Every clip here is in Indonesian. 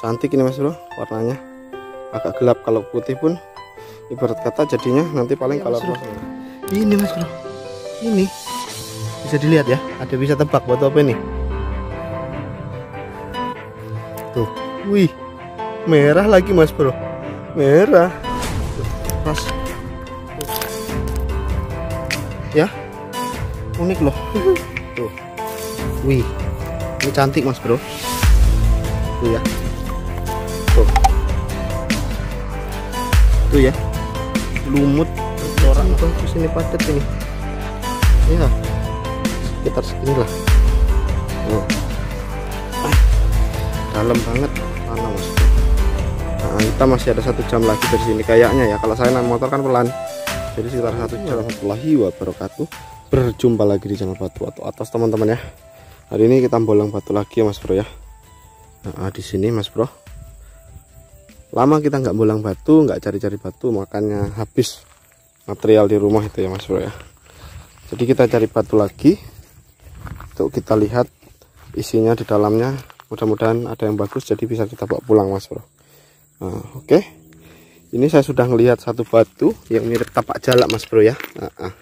cantik ini mas bro warnanya. Agak gelap kalau putih pun. Ibarat kata jadinya nanti paling Ya, kalau Mas Bro. ini mas bro. Ini. Bisa dilihat ya ada bisa tebak buat apa ini tuh. Wih merah lagi mas bro. Merah. Tuh, mas. Ya. Unik loh. Tuh. Wih ini cantik mas bro. Tuh ya tuh ya. Lumut. Orang bagus ini padat ini. Ya sekitar segini lah. Oh. Ah, dalam banget. Tanah mas? Nah, kita masih ada satu jam lagi dari sini kayaknya ya. Kalau saya naik motor kan pelan. Jadi sekitar satu jam. Warahmatullahi wabarakatuh. Berjumpa lagi di channel batu atau atas teman-teman ya. Hari ini kita bolang batu lagi ya mas bro ya. Nah, di sini mas bro lama kita nggak bolang batu nggak cari-cari batu makanya habis material di rumah itu ya mas bro ya. Jadi kita cari batu lagi. Untuk kita lihat isinya di dalamnya. Mudah-mudahan ada yang bagus jadi bisa kita bawa pulang mas bro. Nah, oke. Okay. ini saya sudah melihat satu batu yang mirip tapak jalak mas bro ya. Nah, ah.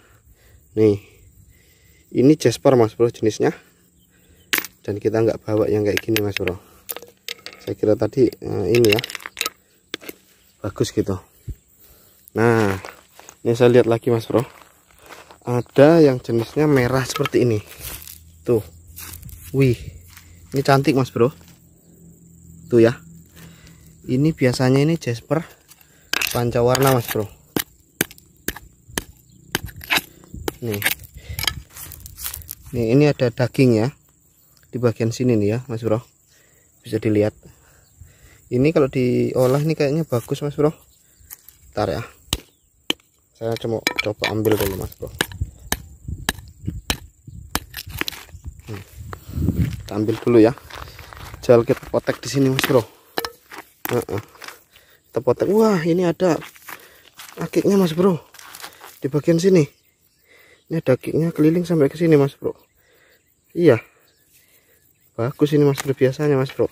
nih. Ini jasper mas bro jenisnya. Dan kita nggak bawa yang kayak gini mas bro. Saya kira tadi eh, ini ya bagus gitu. Nah ini saya lihat lagi mas bro. Ada yang jenisnya merah seperti ini. Tuh. Wih ini cantik mas bro. Tuh ya. Ini biasanya ini jasper pancawarna mas bro. Nih. Nih ini ada daging ya. Di bagian sini nih ya mas bro. Bisa dilihat ini kalau diolah ini kayaknya bagus mas bro. Ntar ya. Saya cuma coba ambil dulu mas bro. Hmm. kita ambil dulu ya. Jal kita potek di sini mas bro. Uh -uh. kita wah ini ada akiknya mas bro. Di bagian sini. Ini ada akiknya keliling sampai ke sini mas bro. Iya. Bagus ini mas bro biasanya mas bro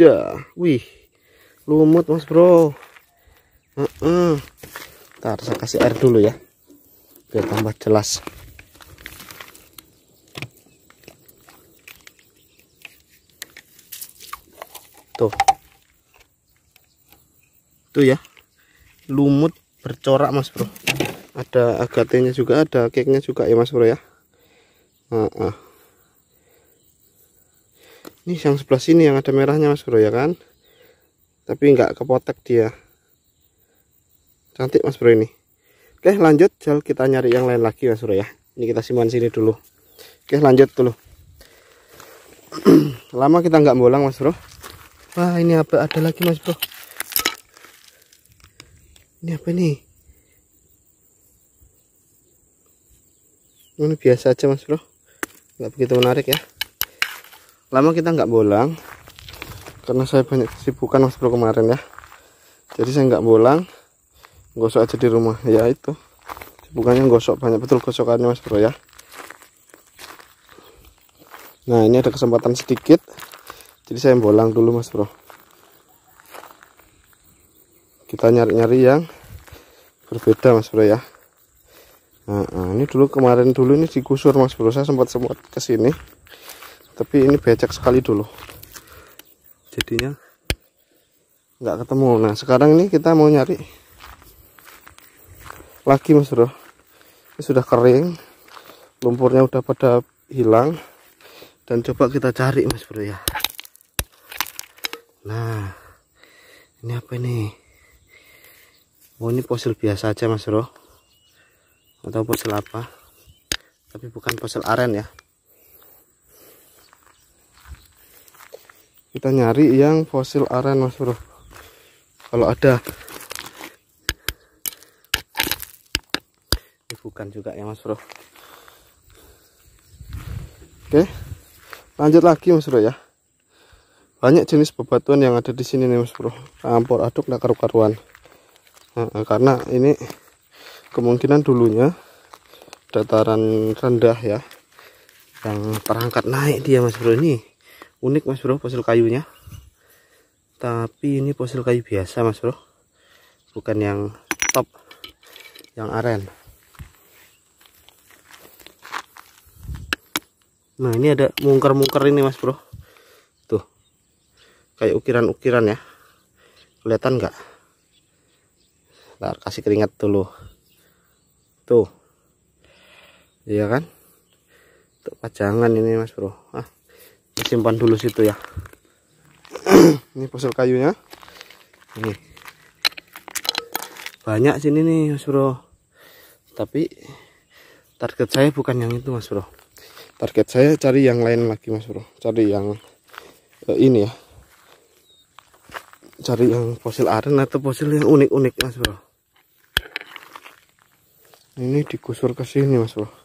ja wih lumut mas bro. Uh -uh. ntar saya kasih air dulu ya biar tambah jelas. Tuh. Tuh ya. Lumut bercorak mas bro. Ada agatenya juga ada cake nya juga ya mas bro ya. Uh -uh. Ini yang sebelah sini yang ada merahnya mas bro ya kan? Tapi nggak kepotek dia. Cantik mas bro ini. Oke lanjut. Jal kita nyari yang lain lagi mas bro ya. Ini kita simpan sini dulu. Oke lanjut dulu. Lama kita nggak bolang mas bro. Wah ini apa? Ada lagi mas bro. Ini apa nih ini biasa aja mas bro. Nggak begitu menarik ya lama kita nggak bolang karena saya banyak kesibukan mas bro kemarin ya. Jadi saya nggak bolang gosok aja di rumah. Ya itu kesibukannya gosok banyak betul gosokannya mas bro ya. Nah ini ada kesempatan sedikit jadi saya bolang dulu mas bro. Kita nyari-nyari yang berbeda mas bro ya. Nah, nah ini dulu kemarin dulu ini digusur mas bro. Saya sempat sempat ke sini tapi ini becek sekali dulu. Jadinya? Nggak ketemu. Nah sekarang ini kita mau nyari lagi mas bro. Ini sudah kering lumpurnya udah pada hilang dan coba kita cari mas bro ya. Nah ini apa ini? Oh ini fosil biasa aja mas bro. Atau fosil apa? Tapi bukan fosil aren ya kita nyari yang fosil aren mas bro. Kalau ada. Ini bukan juga ya mas bro. Oke. Lanjut lagi mas bro ya. Banyak jenis bebatuan yang ada di sini nih mas bro. Campur aduk gak karu-karuan. Nah, karena ini kemungkinan dulunya dataran rendah ya yang terangkat naik dia mas bro ini unik mas bro fosil kayunya. Tapi ini fosil kayu biasa mas bro. Bukan yang top yang aren. Nah ini ada mungker-mungker ini mas bro. Tuh. Kayak ukiran-ukiran ya. Kelihatan nggak? Ntar kasih keringat dulu. Tuh. Iya kan? Untuk pajangan ini mas bro. Ah simpan dulu situ ya. Ini fosil kayunya. Ini. Banyak sini nih mas bro. Tapi target saya bukan yang itu mas bro. Target saya cari yang lain lagi mas bro. Cari yang eh, ini ya. Cari yang fosil aren atau fosil yang unik-unik mas bro. Ini digusur ke sini mas bro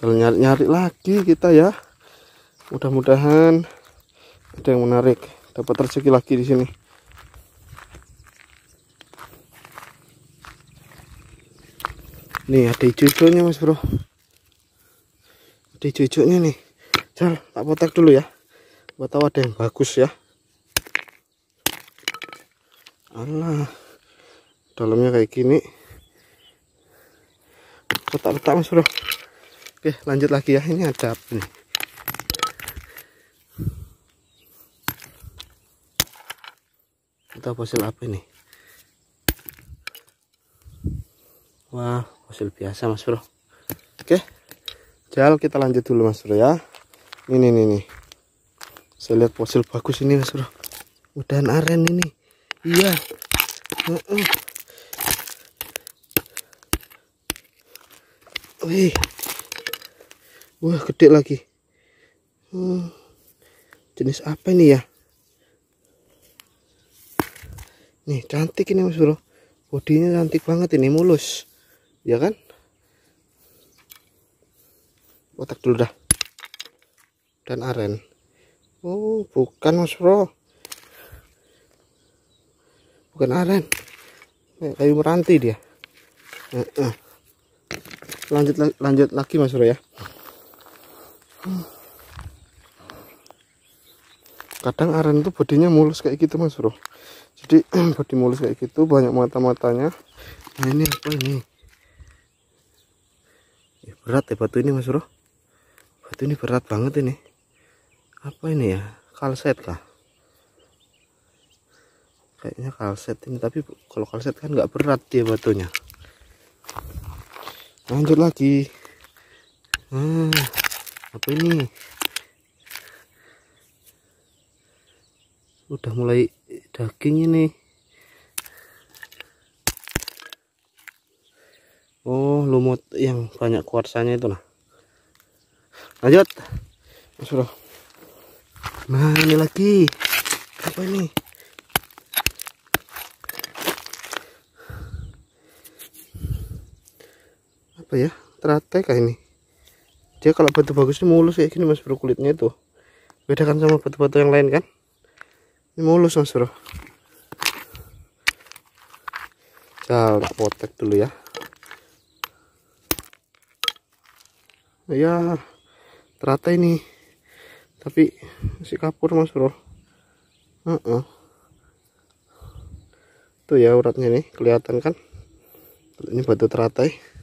jalan nyari-nyari lagi kita ya. Mudah-mudahan ada yang menarik. Dapat rezeki lagi di sini. Nih ada hijau-hijaunya mas bro. Ada hijau-hijaunya nih. Jal, tak potek dulu ya. Buat tahu ada yang bagus ya. Allah dalamnya kayak gini. Kotak-kotak mas bro oke lanjut lagi ya. Ini ada apa nih? Kita fosil apa ini? Wah fosil biasa mas bro. Oke jal kita lanjut dulu mas bro ya. Ini nih nih saya lihat fosil bagus ini mas bro. Udahan aren ini. Iya. Uh -uh. Wih. Wah, gede lagi. Hmm. Jenis apa ini ya? Nih, cantik ini Mas Bro. Bodinya cantik banget ini, mulus. Ya kan? Kotak dulu dah. Dan aren. Oh, bukan Mas Bro. Bukan aren. Kayu meranti dia. Uh -uh lanjut lanjut lagi mas bro ya kadang aren tuh bodinya mulus kayak gitu mas bro. Jadi bodi mulus kayak gitu banyak mata-matanya. Nah ini apa ini? Eh, berat ya batu ini mas bro. Batu ini berat banget ini. Apa ini ya? Kalset kah? Kayaknya kalset ini tapi kalau kalset kan nggak berat dia batunya. Lanjut lagi. Hmm, apa ini? Udah mulai daging ini. Oh lumut yang banyak kuarsanya itu nah. Lanjut. Mas bro. Nah ini lagi. Apa ini? Apa ya? Teratai kayak ini dia kalau batu bagusnya mulus kayak gini mas bro kulitnya itu. Beda kan sama batu-batu yang lain kan? Ini mulus mas bro. Tak potek dulu ya. Ya teratai ini. Tapi masih kapur mas bro. Uh -uh. tuh ya uratnya nih kelihatan kan? Ini batu teratai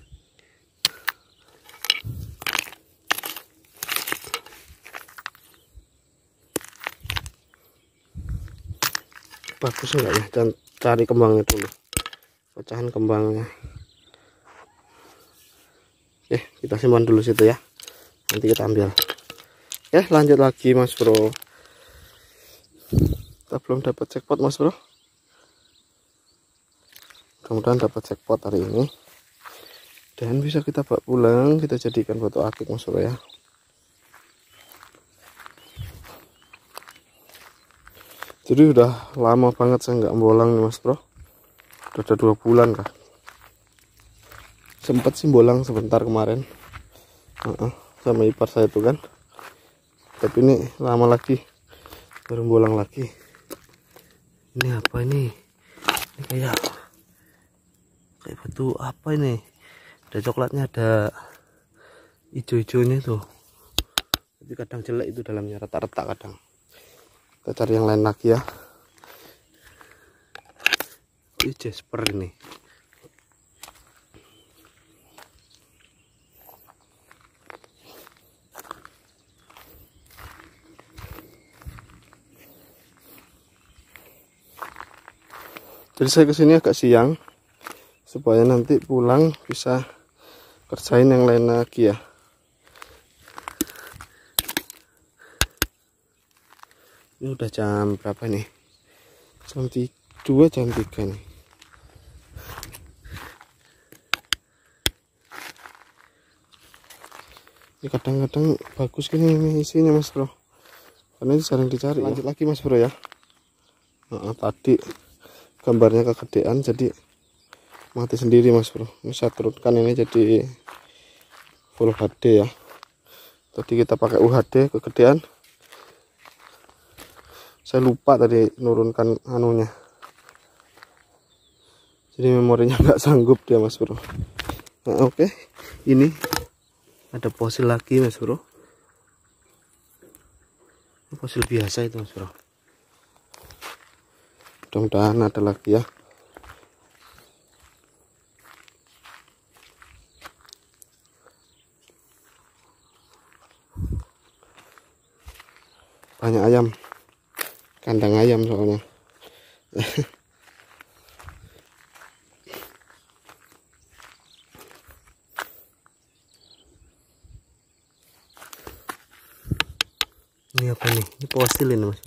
bagus enggak ya? Dan cari kembangnya dulu. Pecahan kembangnya. Oke kita simpan dulu situ ya. Nanti kita ambil. Ya lanjut lagi mas bro. Kita belum dapat jackpot mas bro. Kemudian dapat jackpot hari ini. Dan bisa kita bawa pulang kita jadikan foto akik mas bro ya jadi udah lama banget saya nggak bolang nih mas bro. Udah ada dua bulan kah sempet sih bolang sebentar kemarin. Uh -uh, sama ipar saya tuh kan. Tapi ini lama lagi baru bolang lagi. Ini apa ini? Ini kayak kayak batu apa ini? Ada coklatnya ada hijau-hijaunya tuh. Tapi kadang jelek itu dalamnya retak-retak kadang kita cari yang lain lagi ya. Ini jasper ini. Jadi saya ke sini agak siang supaya nanti pulang bisa kerjain yang lain lagi ya ini udah jam berapa nih? Jam 2 jam 3 nih. Ini kadang-kadang bagus gini ini isinya mas bro. Karena ini sering dicari lanjut ya. lagi mas bro ya. Nah, tadi gambarnya kegedean jadi mati sendiri mas bro. Ini saya turunkan ini jadi full HD ya. Tadi kita pakai UHD kegedean saya lupa tadi nurunkan anunya. Jadi memorinya nggak sanggup dia mas bro. Nah, oke. Okay. ini ada fosil lagi mas bro. Fosil biasa itu mas bro. Mudah-mudahan ada lagi ya. Banyak ayam kandang ayam soalnya. Ini apa nih? Ini fosil ini mas.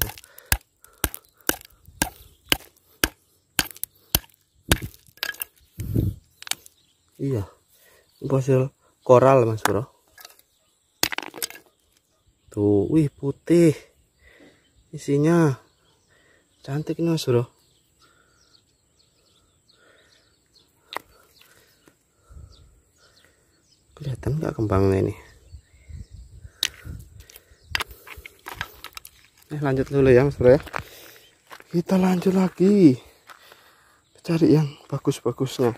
Iya. Fosil koral mas bro. Tuh wih putih. Isinya cantik nih mas bro. Kelihatan nggak kembangnya ini? Eh lanjut dulu ya mas bro ya. Kita lanjut lagi. Cari yang bagus-bagusnya.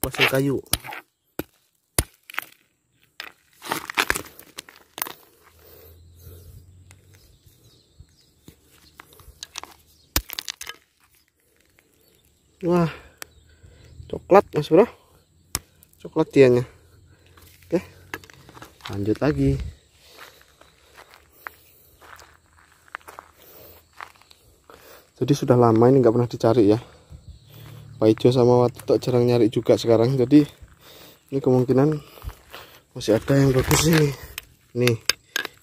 Fosil kayu wah coklat mas bro. Coklat dianya. Oke lanjut lagi. Jadi sudah lama ini nggak pernah dicari ya. Pak Ijo sama Watu tak jarang nyari juga sekarang. Jadi ini kemungkinan masih ada yang bagus ini. Nih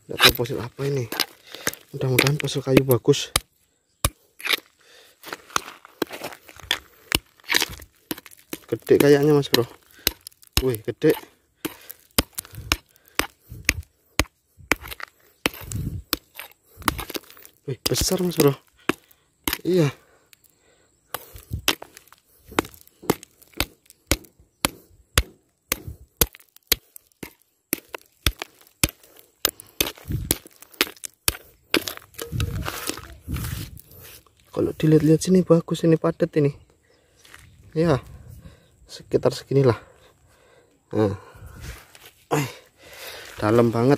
nggak tahu fosil apa ini. Mudah-mudahan fosil kayu bagus gede kayaknya mas bro. Wih gede. Wih besar mas bro. Iya. Kalau dilihat-lihat sini bagus. Ini padat ini. Ya sekitar seginilah. Nah. Dalam banget.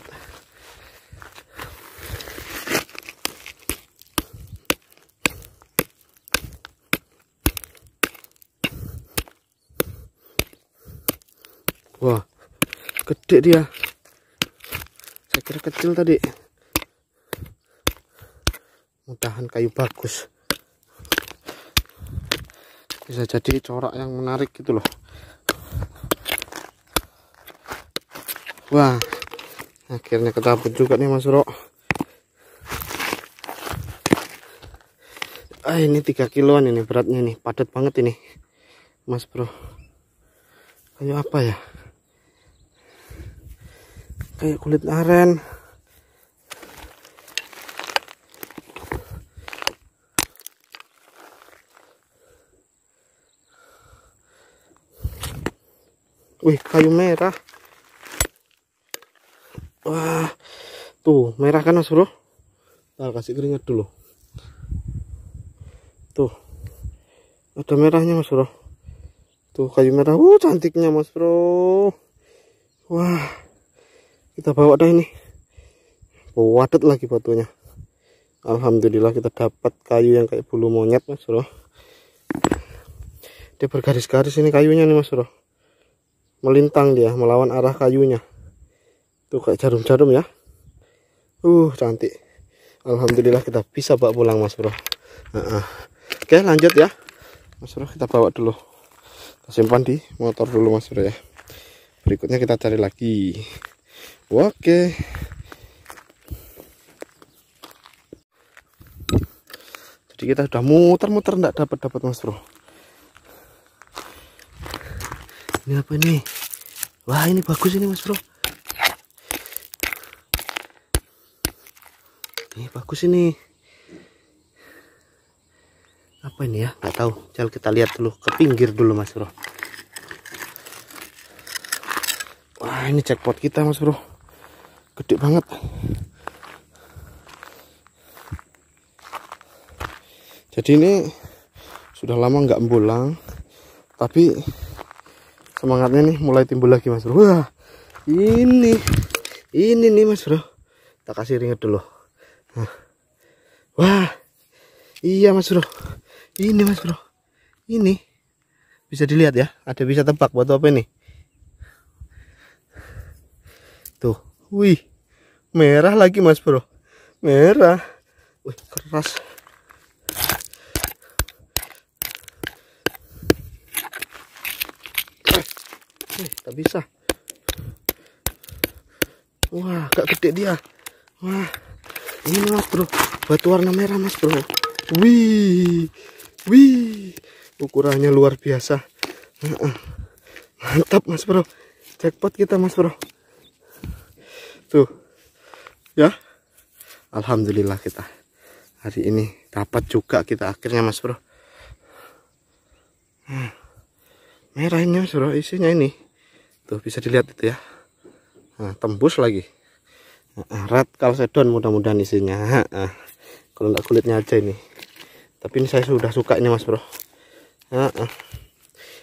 Wah gede dia. Saya kira kecil tadi. Mudahan kayu bagus bisa jadi corak yang menarik gitu loh. Wah akhirnya ketaput juga nih mas bro. Ah ini 3 kiloan ini beratnya nih. Padat banget ini mas bro. Kayak apa ya? Kayak kulit aren Wih, kayu merah. Wah, tuh merah kan mas bro. Nah, kasih keringat dulu. Tuh, ada merahnya mas bro. tuh kayu merah uh cantiknya mas bro wah kita bawa dah ini wadet lagi batunya Alhamdulillah kita dapat kayu yang kayak bulu monyet mas bro dia bergaris-garis ini kayunya nih mas bro melintang dia melawan arah kayunya. Tuh kayak jarum-jarum ya. Uh cantik. Alhamdulillah kita bisa bawa pulang mas bro. Uh -uh. oke lanjut ya. Mas bro kita bawa dulu. Kita simpan di motor dulu mas bro ya. Berikutnya kita cari lagi. Oke. Jadi kita sudah muter-muter enggak dapat dapat mas bro ini apa nih wah ini bagus ini mas bro. Ini bagus ini. Apa ini ya? Nggak tahu. Coba kita lihat dulu ke pinggir dulu mas bro. Wah ini jackpot kita mas bro. Gede banget. Jadi ini sudah lama nggak pulang tapi semangatnya nih mulai timbul lagi mas bro. Wah ini ini nih mas bro. Kita kasih ringet dulu. Wah iya mas bro. Ini mas bro. Ini. Bisa dilihat ya ada bisa tebak buat apa ini? Tuh wih merah lagi mas bro. Merah. Wih keras Eh, tak bisa. Wah, agak gede dia. Wah, ini mas bro, batu warna merah mas bro. Wih, wih, ukurannya luar biasa. Mantap mas bro, jackpot kita mas bro. Tuh, ya. Alhamdulillah kita hari ini dapat juga kita akhirnya mas bro. Merah ini mas bro, isinya ini tuh bisa dilihat itu ya. Nah, tembus lagi. Nah, red kalsedon mudah-mudahan isinya. Nah, kalau enggak kulitnya aja ini. Tapi ini saya sudah suka ini mas bro. Nah,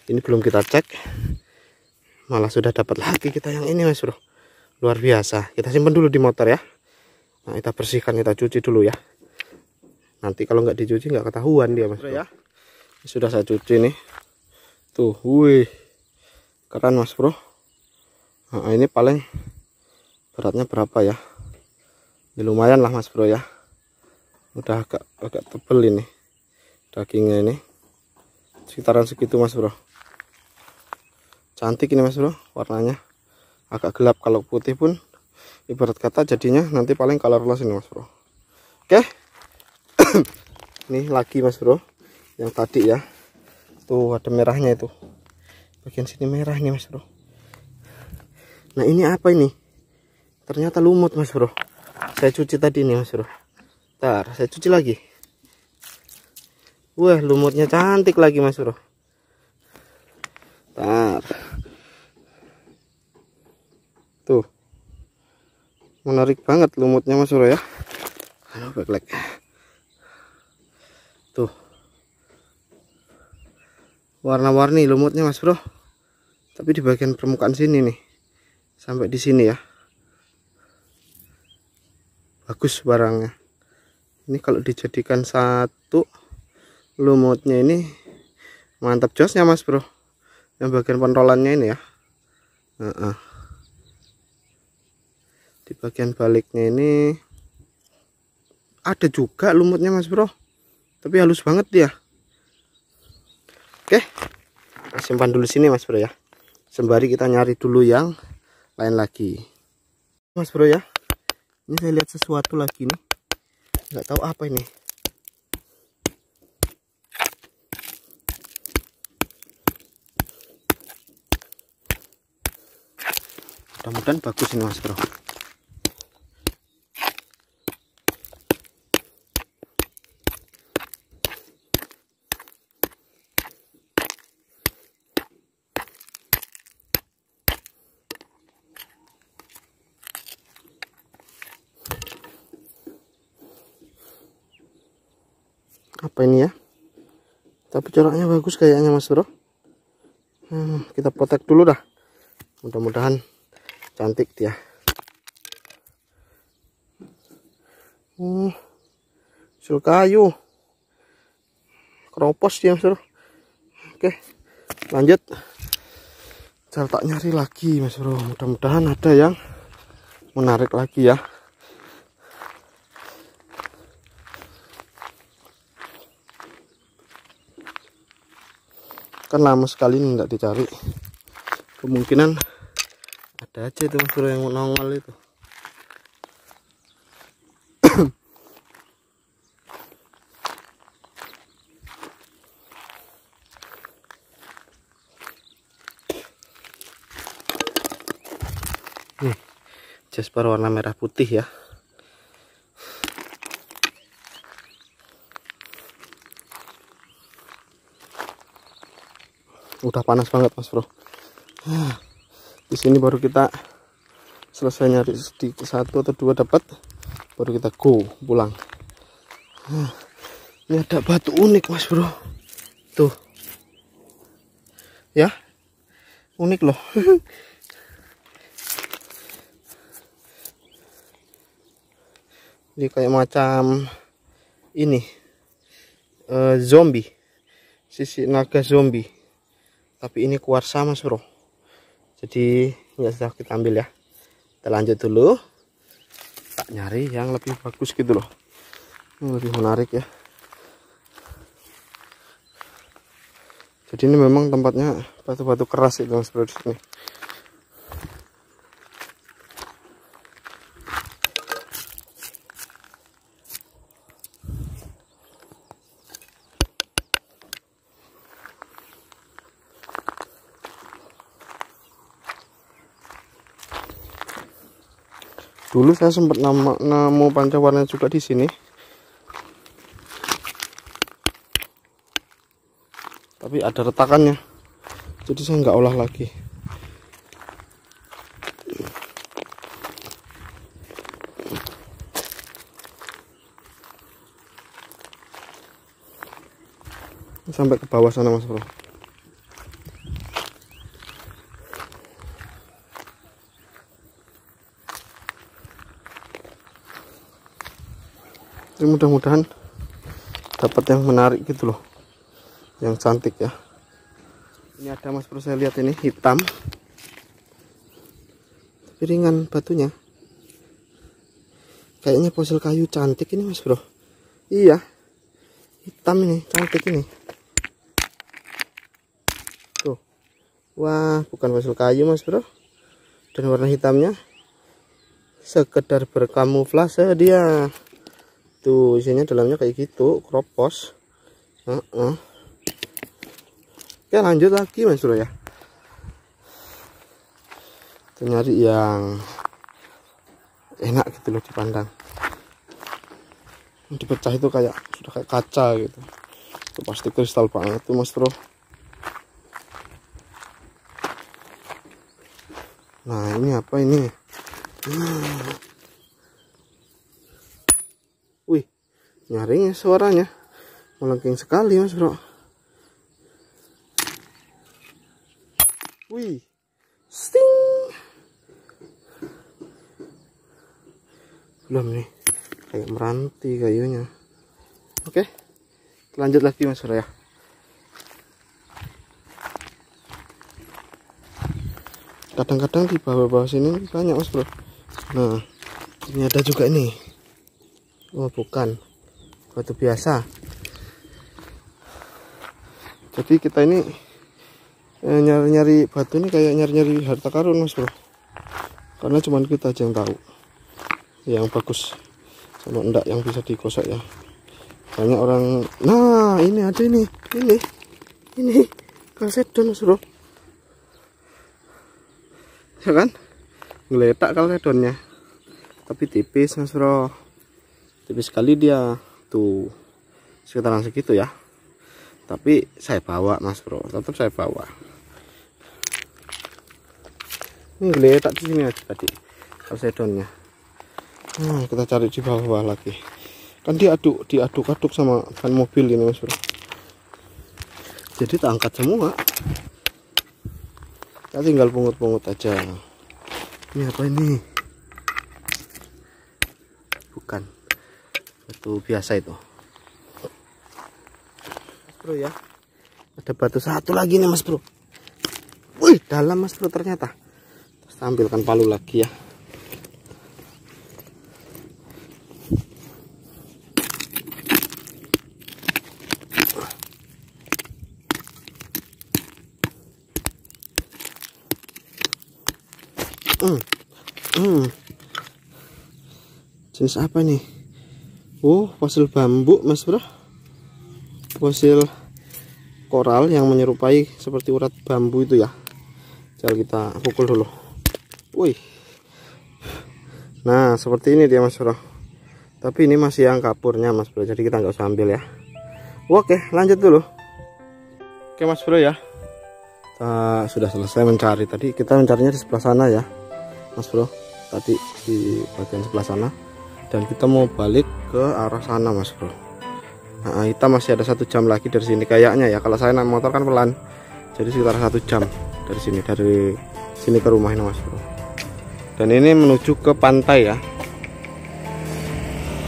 ini belum kita cek. Malah sudah dapat lagi kita yang ini mas bro. Luar biasa. Kita simpan dulu di motor ya. Nah, kita bersihkan kita cuci dulu ya. Nanti kalau nggak dicuci nggak ketahuan dia mas bro. ya? Sudah saya cuci nih. Tuh wih. Keren mas bro nah, ini paling beratnya berapa ya? Ini lumayan lah mas bro ya. Udah agak agak tebel ini dagingnya ini. Sekitaran segitu mas bro. Cantik ini mas bro warnanya. Agak gelap kalau putih pun ibarat kata jadinya nanti paling colorless ini mas bro. Oke. Ini lagi mas bro yang tadi ya. Tuh ada merahnya itu. Bagian sini merah nih mas bro Nah ini apa ini? Ternyata lumut mas bro. Saya cuci tadi nih mas bro. Ntar saya cuci lagi. Wah lumutnya cantik lagi mas bro. Ntar. Tuh. Menarik banget lumutnya mas bro ya. Aduh backlight. Tuh. Warna-warni lumutnya mas bro. Tapi di bagian permukaan sini nih sampai di sini ya. Bagus barangnya. Ini kalau dijadikan satu lumutnya ini mantap josnya mas bro. Yang bagian pentolannya ini ya. Uh -uh. di bagian baliknya ini ada juga lumutnya mas bro. Tapi halus banget dia. Oke. Simpan dulu sini mas bro ya. Sembari kita nyari dulu yang lain lagi. Mas bro ya ini saya lihat sesuatu lagi nih. Nggak tahu apa ini. Mudah-mudahan bagus ini mas bro apa ini ya? Tapi coraknya bagus kayaknya mas bro. Kita potek dulu dah. Mudah-mudahan cantik dia. Hmm, sul kayu. Keropos dia mas bro. Oke lanjut. Cara tak nyari lagi mas bro. Mudah-mudahan ada yang menarik lagi ya kan lama sekali tidak dicari. Kemungkinan ada aja itu bro yang nongol itu. Nih jasper warna merah putih ya udah panas banget mas bro. Di sini baru kita selesai nyari di satu atau dua dapat baru kita go pulang. Ini ada batu unik mas bro. Tuh. Ya? Unik loh. Ini kayak macam ini uh, zombie. Sisi naga zombie tapi ini kuarsa mas bro. Jadi ya sudah kita ambil ya. Kita lanjut dulu. Tak nyari yang lebih bagus gitu loh. Ini lebih menarik ya. Jadi ini memang tempatnya batu-batu keras itu mas bro dulu saya sempat nama nemu pancawarna juga di sini. Tapi ada retakannya. Jadi saya nggak olah lagi. Sampai ke bawah sana mas bro Jadi mudah-mudahan dapat yang menarik gitu loh. Yang cantik ya. Ini ada mas bro saya lihat ini hitam. Tapi ringan batunya. Kayaknya fosil kayu cantik ini mas bro. Iya. Hitam ini cantik ini. Tuh. Wah bukan fosil kayu mas bro. Dan warna hitamnya sekedar berkamuflase dia tuh isinya dalamnya kayak gitu kropos. Uh -uh. oke lanjut lagi mas bro ya. Kita nyari yang enak gitu loh dipandang. Dipecah itu kayak sudah kayak kaca gitu. Itu pasti kristal banget tuh mas bro. Nah ini apa ini? Hmm. Nyaring suaranya. Melengking sekali mas bro. Wih. Sting. Belum nih. Kayak meranti kayunya. Oke. Lanjut lagi mas bro ya. Kadang-kadang di bawah-bawah sini banyak mas bro. Nah ini ada juga ini oh bukan batu biasa. Jadi kita ini eh, nyari-nyari batu ini kayak nyari-nyari harta karun mas bro. Karena cuman kita aja yang tahu yang bagus sama enggak yang bisa digosok ya. Banyak orang nah ini ada ini ini ini kalsedon mas bro. Ya kan? Ngeletak kalsedonnya tapi tipis mas bro. Tipis sekali dia itu sekitaran segitu ya. Tapi saya bawa mas bro. Tetap saya bawa. Ini letak di sini aja tadi kalsedonnya hmm, kita cari di bawah-bawah lagi. Kan diaduk diaduk-aduk sama ban mobil ini mas bro. Jadi tak angkat semua. Kita tinggal pungut-pungut aja. Ini apa ini? Bukan batu biasa itu bro ya ada batu satu lagi nih mas bro wih dalam mas bro ternyata Terus tampilkan palu lagi ya Hmm. Hmm. Jenis apa nih? Oh, fosil bambu, Mas Bro. Fosil koral yang menyerupai seperti urat bambu itu ya. Coba kita pukul dulu. Wih. Nah, seperti ini dia Mas Bro. Tapi ini masih yang kapurnya Mas Bro. Jadi kita nggak usah ambil ya. Oke, lanjut dulu. Oke Mas Bro ya. Kita sudah selesai mencari tadi. Kita mencarinya di sebelah sana ya mas bro tadi di bagian sebelah sana dan kita mau balik ke arah sana mas bro. Nah, kita masih ada satu jam lagi dari sini kayaknya ya. Kalau saya naik motor kan pelan. Jadi sekitar satu jam dari sini dari sini ke rumah ini mas bro. Dan ini menuju ke pantai ya.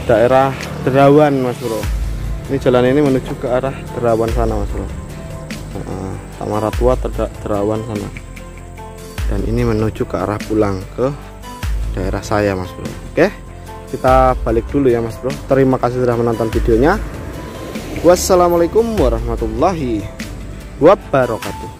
Daerah Derawan mas bro. Ini jalan ini menuju ke arah Derawan sana mas bro. Nah, Tamara tua Derawan sana. Dan ini menuju ke arah pulang ke daerah saya mas bro. Oke kita balik dulu ya mas bro. Terima kasih sudah menonton videonya. Wassalamualaikum warahmatullahi wabarakatuh